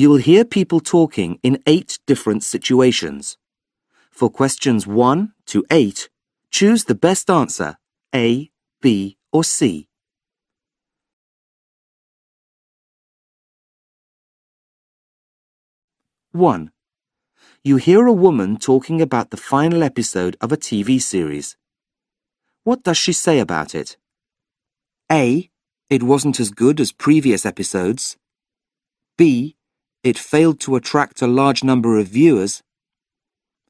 You will hear people talking in eight different situations. For questions 1 to 8, choose the best answer, A, B or C. One. You hear a woman talking about the final episode of a TV series. What does she say about it? A. It wasn't as good as previous episodes. B. It failed to attract a large number of viewers.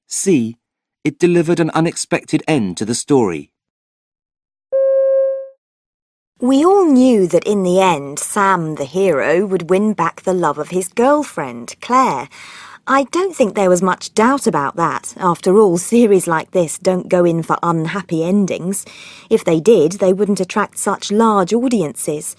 C. It delivered an unexpected end to the story. We all knew that in the end, Sam, the hero, would win back the love of his girlfriend, Claire. I don't think there was much doubt about that. After all, series like this don't go in for unhappy endings. If they did, they wouldn't attract such large audiences.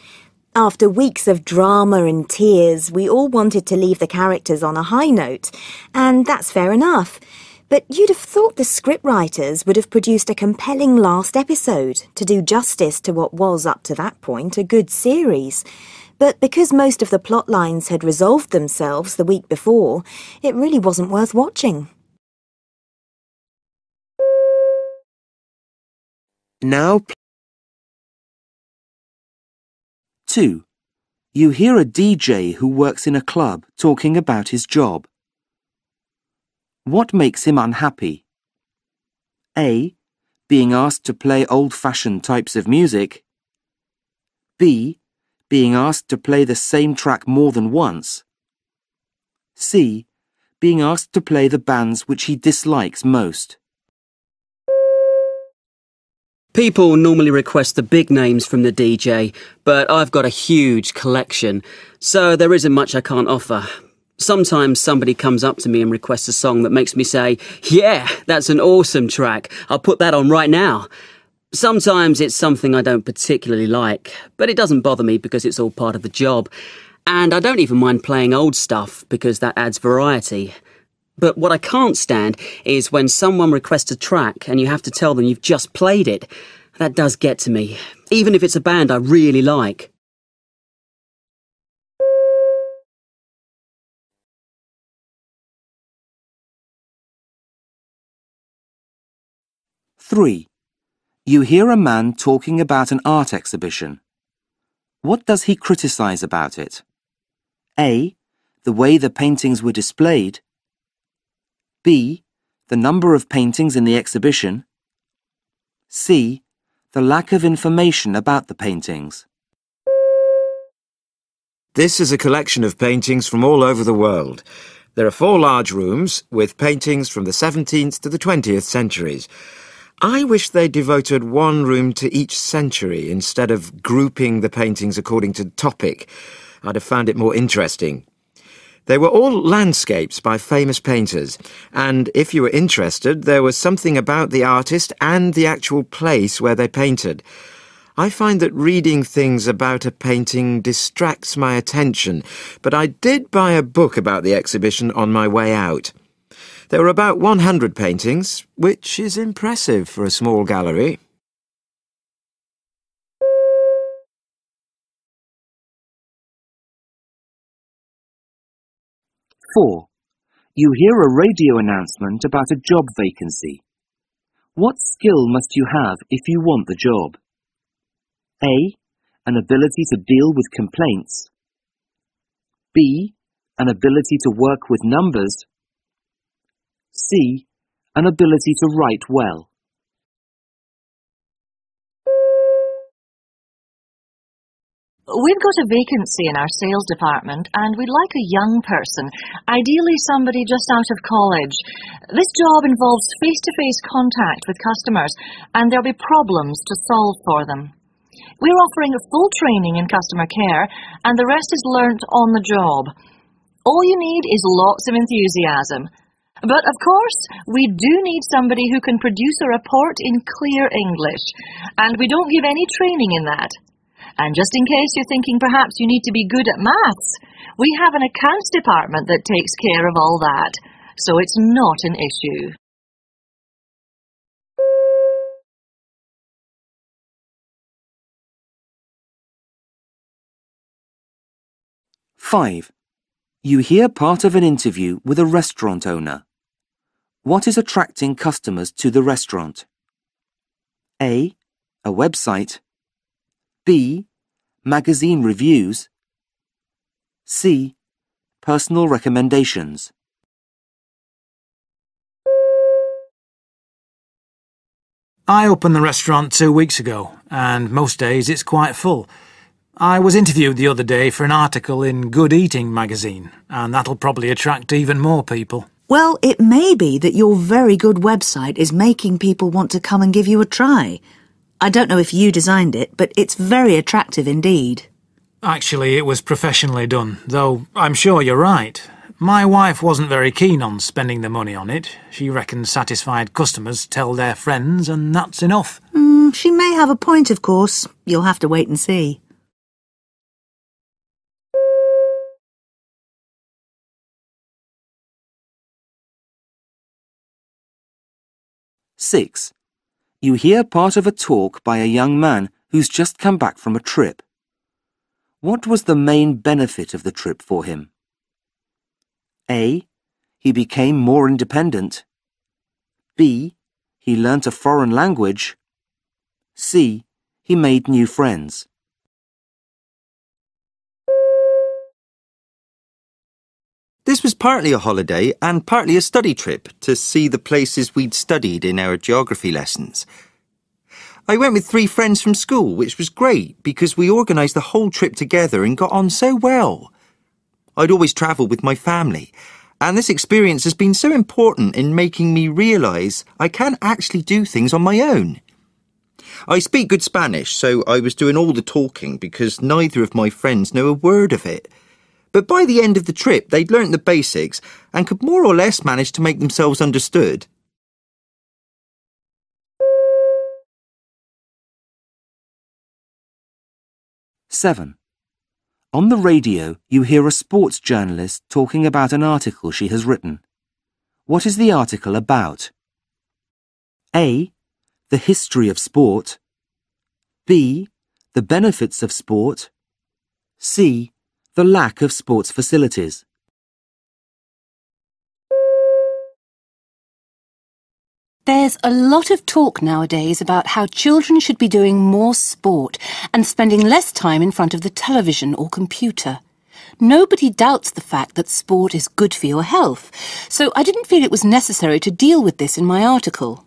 After weeks of drama and tears, we all wanted to leave the characters on a high note, and that's fair enough. But you'd have thought the scriptwriters would have produced a compelling last episode to do justice to what was, up to that point, a good series. But because most of the plot lines had resolved themselves the week before, it really wasn't worth watching. Now, 2. You hear a DJ who works in a club talking about his job. What makes him unhappy? A. Being asked to play old-fashioned types of music. B being asked to play the same track more than once. C. Being asked to play the bands which he dislikes most. People normally request the big names from the DJ, but I've got a huge collection, so there isn't much I can't offer. Sometimes somebody comes up to me and requests a song that makes me say, Yeah, that's an awesome track. I'll put that on right now. Sometimes it's something I don't particularly like, but it doesn't bother me because it's all part of the job. And I don't even mind playing old stuff because that adds variety. But what I can't stand is when someone requests a track and you have to tell them you've just played it. That does get to me, even if it's a band I really like. Three. You hear a man talking about an art exhibition. What does he criticize about it? A. The way the paintings were displayed. B. The number of paintings in the exhibition. C. The lack of information about the paintings. This is a collection of paintings from all over the world. There are four large rooms with paintings from the 17th to the 20th centuries. I wish they devoted one room to each century instead of grouping the paintings according to topic. I'd have found it more interesting. They were all landscapes by famous painters, and if you were interested, there was something about the artist and the actual place where they painted. I find that reading things about a painting distracts my attention, but I did buy a book about the exhibition on my way out. There were about 100 paintings, which is impressive for a small gallery. Four. You hear a radio announcement about a job vacancy. What skill must you have if you want the job? A. An ability to deal with complaints. B. An ability to work with numbers C. An ability to write well. We've got a vacancy in our sales department and we'd like a young person, ideally somebody just out of college. This job involves face-to-face -face contact with customers and there'll be problems to solve for them. We're offering a full training in customer care and the rest is learnt on the job. All you need is lots of enthusiasm. But of course, we do need somebody who can produce a report in clear English, and we don't give any training in that. And just in case you're thinking perhaps you need to be good at maths, we have an accounts department that takes care of all that, so it's not an issue. Five. You hear part of an interview with a restaurant owner. What is attracting customers to the restaurant? A. A website. B. Magazine reviews. C. Personal recommendations. I opened the restaurant two weeks ago, and most days it's quite full. I was interviewed the other day for an article in Good Eating magazine, and that'll probably attract even more people. Well, it may be that your very good website is making people want to come and give you a try. I don't know if you designed it, but it's very attractive indeed. Actually, it was professionally done, though I'm sure you're right. My wife wasn't very keen on spending the money on it. She reckons satisfied customers tell their friends, and that's enough. Mm, she may have a point, of course. You'll have to wait and see. Six. You hear part of a talk by a young man who's just come back from a trip. What was the main benefit of the trip for him? A. He became more independent. B. He learnt a foreign language. C. He made new friends. This was partly a holiday and partly a study trip to see the places we'd studied in our geography lessons. I went with three friends from school, which was great because we organised the whole trip together and got on so well. I'd always travelled with my family, and this experience has been so important in making me realise I can actually do things on my own. I speak good Spanish, so I was doing all the talking because neither of my friends know a word of it. But by the end of the trip, they'd learnt the basics and could more or less manage to make themselves understood. Seven. On the radio, you hear a sports journalist talking about an article she has written. What is the article about? A. The history of sport. B. The benefits of sport. C. The lack of sports facilities. There's a lot of talk nowadays about how children should be doing more sport and spending less time in front of the television or computer. Nobody doubts the fact that sport is good for your health, so I didn't feel it was necessary to deal with this in my article.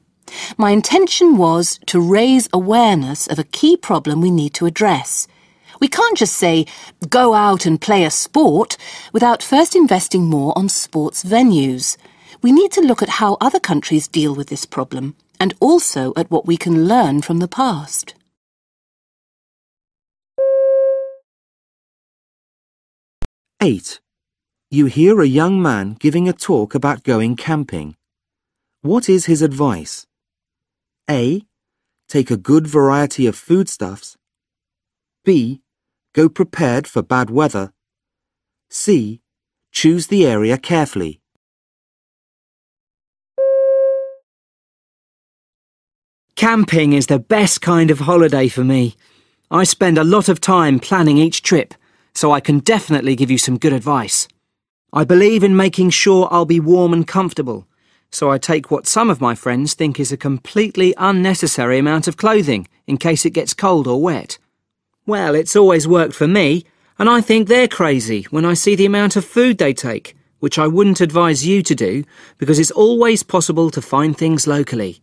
My intention was to raise awareness of a key problem we need to address. We can't just say, go out and play a sport, without first investing more on sports venues we need to look at how other countries deal with this problem and also at what we can learn from the past. Eight. You hear a young man giving a talk about going camping. What is his advice? A. Take a good variety of foodstuffs. B. Go prepared for bad weather. C. Choose the area carefully. Camping is the best kind of holiday for me. I spend a lot of time planning each trip, so I can definitely give you some good advice. I believe in making sure I'll be warm and comfortable, so I take what some of my friends think is a completely unnecessary amount of clothing in case it gets cold or wet. Well, it's always worked for me, and I think they're crazy when I see the amount of food they take, which I wouldn't advise you to do because it's always possible to find things locally.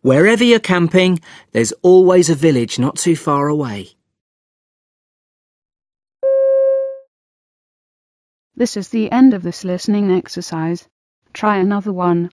Wherever you're camping, there's always a village not too far away. This is the end of this listening exercise. Try another one.